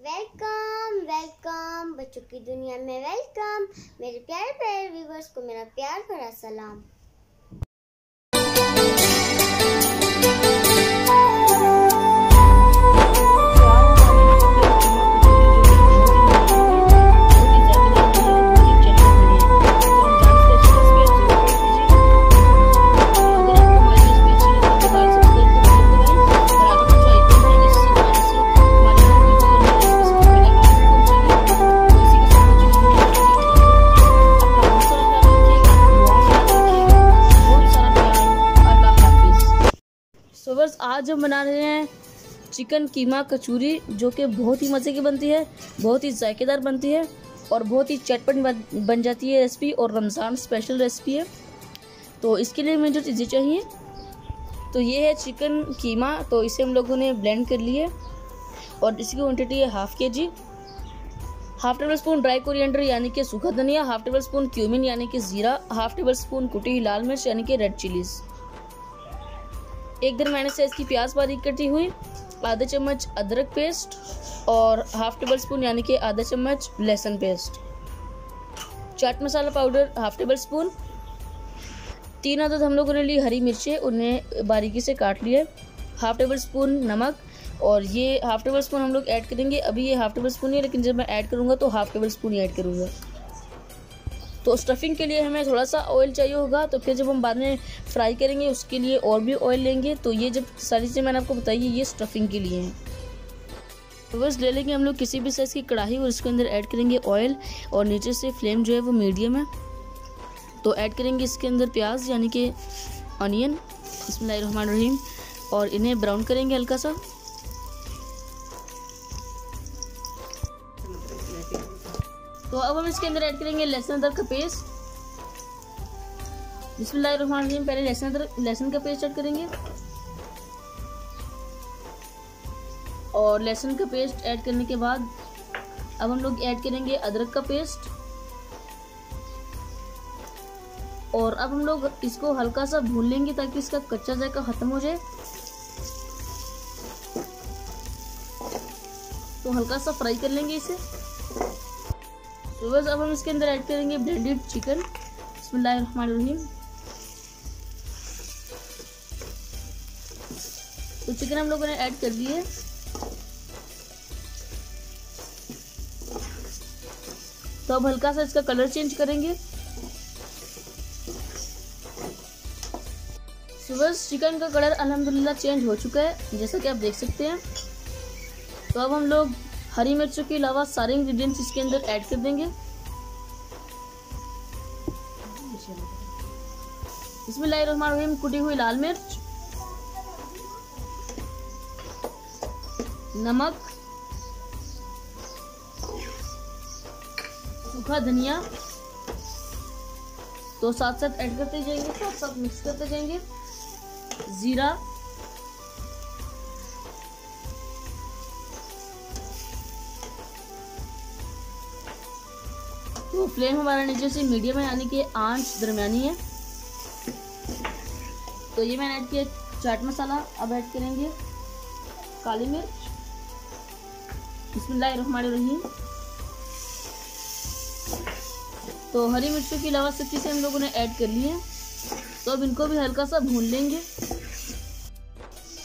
Welcome welcome, बच्चों की दुनिया में वेलकम। मेरे प्यारे प्यारे व्यूवर्स को मेरा प्यार भरा सलाम। चिकन कीमा कचूरी जो कि बहुत ही मज़े की बनती है बहुत ही जायकेदार बनती है और बहुत ही चटपट बन, जाती है रेसिपी और रमज़ान स्पेशल रेसिपी है। तो इसके लिए हमें जो चीज़ें चाहिए तो ये है चिकन कीमा तो इसे हम लोगों ने ब्लेंड कर लिए और इसकी क्वान्टिटी है half K G half table spoon dry coriander यानी कि सूखा धनिया हाफ़ टेबल स्पून क्यूमिन यानी कि ज़ीरा हाफ़ टेबल स्पून कुटी लाल मिर्च यानी कि रेड चिलीज़ एक दिन मैंने से इसकी प्याज बारीक कटी हुई आधा चम्मच अदरक पेस्ट और हाफ़ टेबल स्पून, यानी कि आधा चम्मच लहसुन paste. Chaat masala powder, half table spoon. तीन अदद हम लोगों ने ली हरी मिर्चें, उन्हें बारीकी से काट लिए। हाफ़ टेबल स्पून नमक, और ये हाफ़ टेबल स्पून हम लोग ऐड करेंगे। अभी ये हाफ़ टेबल स्पून ही है, लेकिन जब मैं ऐड करूँगा तो हाफ़ टेबल स्पून ही ऐड करूँगा। तो स्टफिंग के लिए हमें थोड़ा सा ऑयल चाहिए होगा तो फिर जब हम बाद में फ्राई करेंगे, उसके लिए और भी ऑयल लेंगे तो ये जब सारी चीज़ें मैंने आपको बताई है ये स्टफिंग के लिए हैं। तो बस ले लेंगे हम लोग किसी भी साइज़ की कढ़ाई और इसके अंदर ऐड करेंगे ऑयल और नीचे से फ्लेम जो है वो मीडियम है। तो ऐड करेंगे इसके अंदर प्याज, यानी कि ऑनियन रहीम और इन्हें ब्राउन करेंगे हल्का सा। तो अब हम इसके अंदर ऐड करेंगे लहसुन, अदरक का पेस्ट बिस्मिल्लाहिर्रहमानिर्रहीम, पहले लहसुन, अदरक, लहसुन का पेस्ट ऐड करेंगे। और लहसुन का पेस्ट ऐड करने के बाद अब हम लोग ऐड करेंगे अदरक का पेस्ट और अब हम लोग इसको हल्का सा भून लेंगे ताकि इसका कच्चा जायका खत्म हो जाए। तो हल्का सा फ्राई कर लेंगे इसे। तो बस अब हम इसके अंदर ऐड करेंगे ब्लेंडेड चिकन बसमीम तो चिकन हम लोगों ने ऐड कर दिए तो अब हल्का सा इसका कलर चेंज करेंगे। सुबह चिकन का कलर अल्हम्दुलिल्लाह चेंज हो चुका है, जैसा कि आप देख सकते हैं। तो अब हम लोग हरी मिर्चों के अलावा सारे इंग्रेडिएंट्स इसके अंदर ऐड कर देंगे। इसमें कुटी हुई लाल मिर्च, नमक, सूखा धनिया। तो साथ साथ ऐड करते जाएँगे साथ साथ मिक्स करते जाएँगे जीरा तो फ्लेम हमारा नीचे से मीडियम है, यानी कि आँच दरमियानी है। तो ये मैंने ऐड किया चाट मसाला। अब ऐड करेंगे काली मिर्च। बिस्मिल्लाहिर्रहमानिर्रहीम तो हरी मिर्चों के अलावा सब चीज़ें हम लोगों ने ऐड कर ली हैं। तो अब इनको भी हल्का सा भून लेंगे।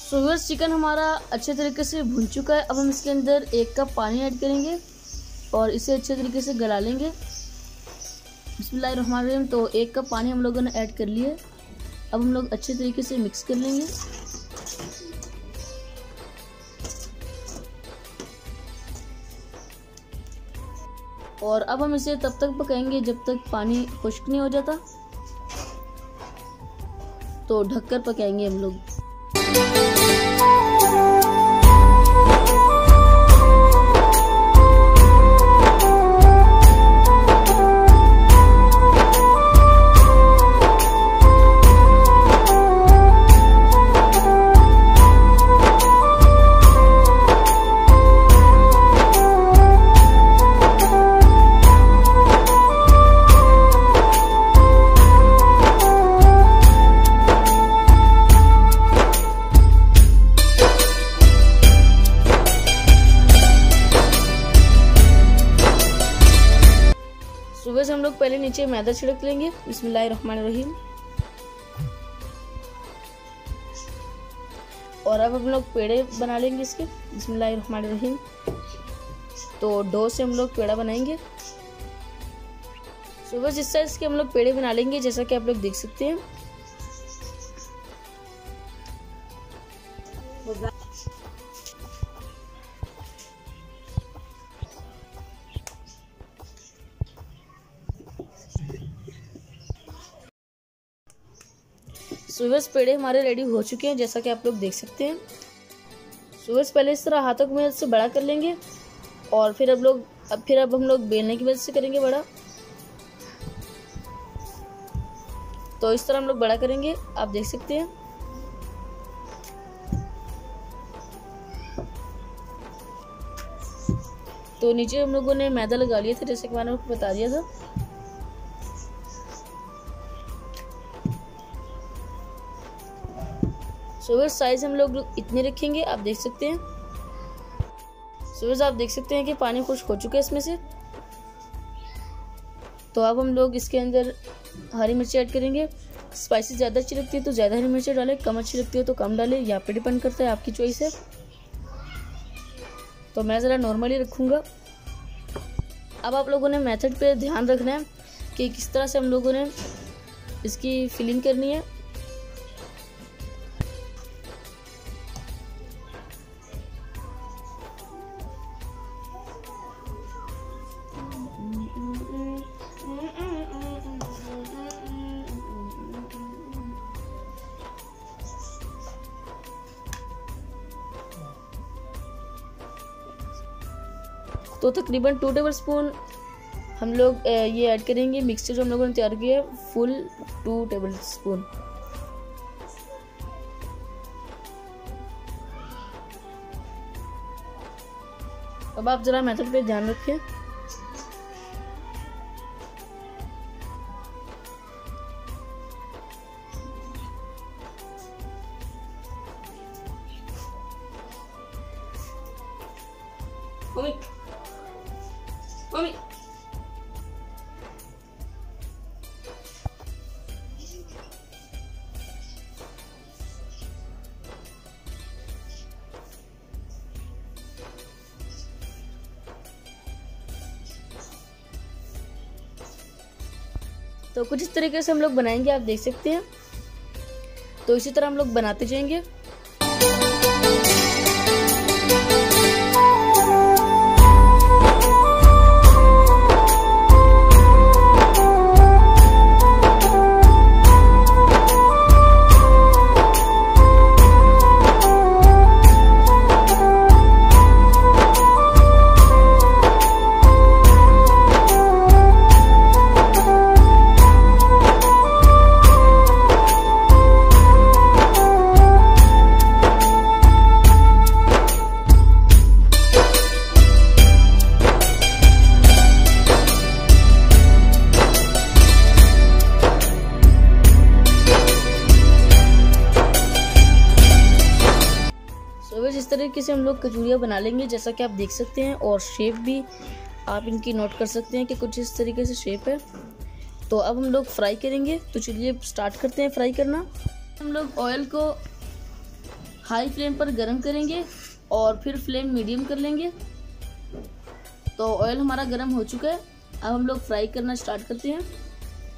सो चिकन हमारा अच्छे तरीके से भून चुका है। अब हम इसके अंदर एक कप पानी ऐड करेंगे और इसे अच्छे तरीके से गला लेंगे। बिस्मिल्लाहिर्रहमानिर्रहीम। तो एक कप पानी हम लोगों ने ऐड कर लिए। अब हम लोग अच्छे तरीके से मिक्स कर लेंगे। और अब हम इसे तब तक पकाएँगे जब तक पानी खुश्क नहीं हो जाता। तो ढककर पकाएँगे हम लोग। पहले नीचे मैदा छिड़क लेंगे। बिस्मिल्लाहिर्रहमानिर्रहीम। और अब हम लोग पेड़े बना लेंगे इसके। बिस्मिल्लाहिर्रहमानिर्रहीम। तो डो से हम लोग पेड़ा बनाएँगे। सुबह जिस साइज़ के हम लोग पेड़े बना लेंगे, जैसा कि आप लोग देख सकते हैं। सुबह पेड़े हमारे रेडी हो चुके हैं, जैसा कि आप लोग देख सकते हैं। सुबह पहले इस तरह हाथों की मदद से बड़ा कर लेंगे और फिर अब लोग, अब फिर अब हम लोग बेलने की मदद से करेंगे बड़ा। तो इस तरह हम लोग बड़ा करेंगे, आप देख सकते हैं। तो नीचे हम लोगों ने मैदा लगा लिया था, जैसे कि मैंने आपको बता दिया था। सुबह साइज़ हम लोग इतने रखेंगे, आप देख सकते हैं। सुबह आप देख सकते हैं कि पानी खुश्क हो चुका है इसमें से। तो अब हम लोग इसके अंदर हरी मिर्ची ऐड करेंगे। स्पाइसी ज़्यादा अच्छी लगती है तो ज़्यादा हरी मिर्ची डालें, कम अच्छी लगती है तो कम डालें, यहाँ पे डिपेंड करता है आपकी चॉइस है। तो मैं ज़रा नॉर्मली रखूँगा। अब आप लोगों ने मेथड पे ध्यान रखना है कि किस तरह से हम लोगों ने इसकी फिलिंग करनी है। तो तकरीबन टू टेबल स्पून हम लोग ये ऐड करेंगे। मिक्सचर जो हम लोगों ने तैयार किया है फुल टू टेबल स्पून अब आप ज़रा मेथड पे ध्यान रखें। तो कुछ इस तरीके से हम लोग बनाएँगे, आप देख सकते हैं। तो इसी तरह हम लोग बनाते जाएँगे। हम लोग कचूरियाँ बना लेंगे, जैसा कि आप देख सकते हैं, और शेप भी आप इनकी नोट कर सकते हैं कि कुछ इस तरीके से शेप है। तो अब हम लोग फ्राई करेंगे। तो चलिए स्टार्ट करते हैं फ्राई करना। हम लोग ऑयल को हाई फ्लेम पर गर्म करेंगे और फिर फ्लेम मीडियम कर लेंगे। तो ऑयल हमारा गर्म हो चुका है। अब हम लोग फ्राई करना स्टार्ट करते हैं।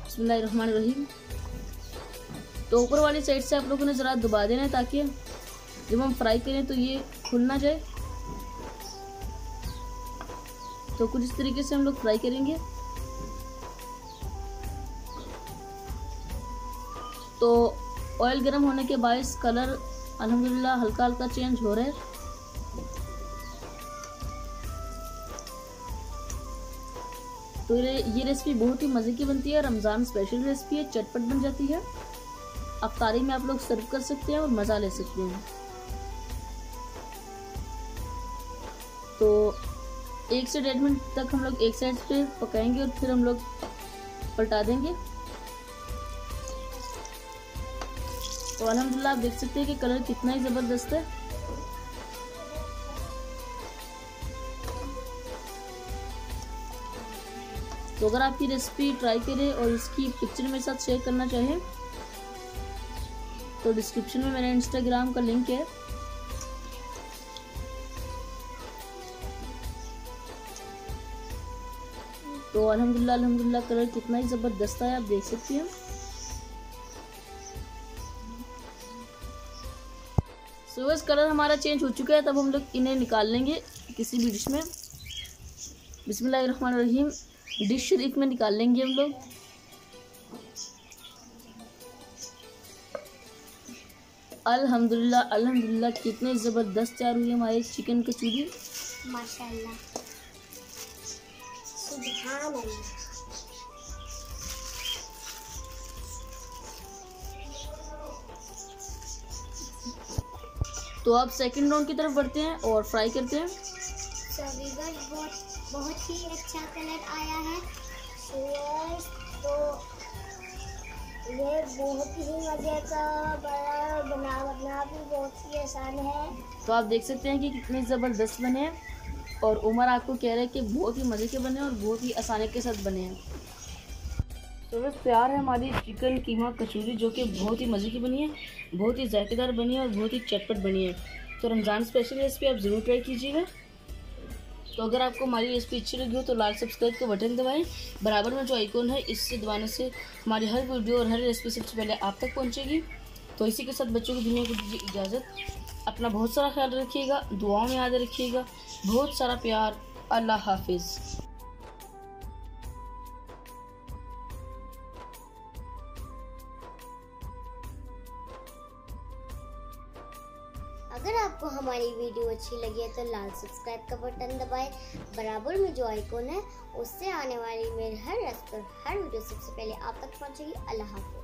बसमीम तो ऊपर वाली साइड से आप लोगों ने ज़रा दबा देना है ताकि जब हम फ्राई करें तो ये खुल ना जाए। तो कुछ इस तरीके से हम लोग फ्राई करेंगे। तो ऑयल गर्म होने के बाद कलर अल्हम्दुलिल्लाह हल्का हल्का चेंज हो रहा है। तो ये रेसिपी बहुत ही मज़े की बनती है। रमज़ान स्पेशल रेसिपी है, चटपट बन जाती है। अफ्तारी में आप लोग सर्व कर सकते हैं और मज़ा ले सकते हैं। तो एक से डेढ़ मिनट तक हम लोग एक साइड पे पकाएँगे और फिर हम लोग पलटा देंगे। तो अलहमदिल्ला आप देख सकते हैं कि कलर कितना ही ज़बरदस्त है। तो अगर आपकी रेसिपी ट्राई करें और इसकी पिक्चर मेरे साथ शेयर करना चाहें तो डिस्क्रिप्शन में मेरा इंस्टाग्राम का लिंक है। तो अल्हम्दुलिल्लाह अल्हम्दुलिल्लाह, कलर कितना ही ज़बरदस्त है, आप देख सकते हैं। सो बस कलर हमारा चेंज हो चुका है, तब हम लोग इन्हें निकाल लेंगे किसी भी डिश में। बिस्मिल्लाहिर्रहमानिर्रहीम डिश शरीफ में निकाल लेंगे हम लोग। अल्हम्दुलिल्लाह अल्हम्दुलिल्लाह, कितने ज़बरदस्त तैयार हुई हमारी चिकन कचूरी। माशाल्लाह। अल्लाह तो अब सेकंड राउंड की तरफ़ बढ़ते हैं और फ्राई करते हैं। सभी बहुत बहुत ही अच्छा कलर आया है। तो ये बहुत ही मज़े का बड़ा बना बनना भी बहुत ही आसान है। तो आप देख सकते हैं कि कितने ज़बरदस्त बने हैं। और उमर आपको कह रहे हैं कि बहुत ही मज़े के बने और बहुत ही आसानी के साथ बने हैं। तो बस तैयार है हमारी चिकन कीमा कचौरी जो कि बहुत ही मज़े की बनी है, बहुत ही जायकेदार बनी है और बहुत ही चटपट बनी है। तो रमज़ान स्पेशल रेसिपी आप ज़रूर ट्राई कीजिएगा। तो अगर आपको हमारी रेसिपी अच्छी लगी हो तो लाल सब्सक्राइब का बटन दबाएँ। बराबर में जो आइकॉन है, इससे दबाने से हमारी हर वीडियो और हर रेसिपी सबसे पहले आप तक पहुँचेगी। तो इसी के साथ बच्चों की दुनिया को दीजिए इजाज़त। अपना बहुत सारा ख्याल रखिएगा, दुआओं में याद रखिएगा। बहुत सारा प्यार, अल्लाह हाफिज़। अगर आपको हमारी वीडियो अच्छी लगी है तो लाल सब्सक्राइब का बटन दबाएँ, बराबर में जो आइकॉन है, उससे आने वाली मेरे हर रेसिपी हर वीडियो सबसे पहले आप तक पहुंचेगी। अल्लाह हाफिज़।